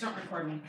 Don't record me.